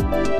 Música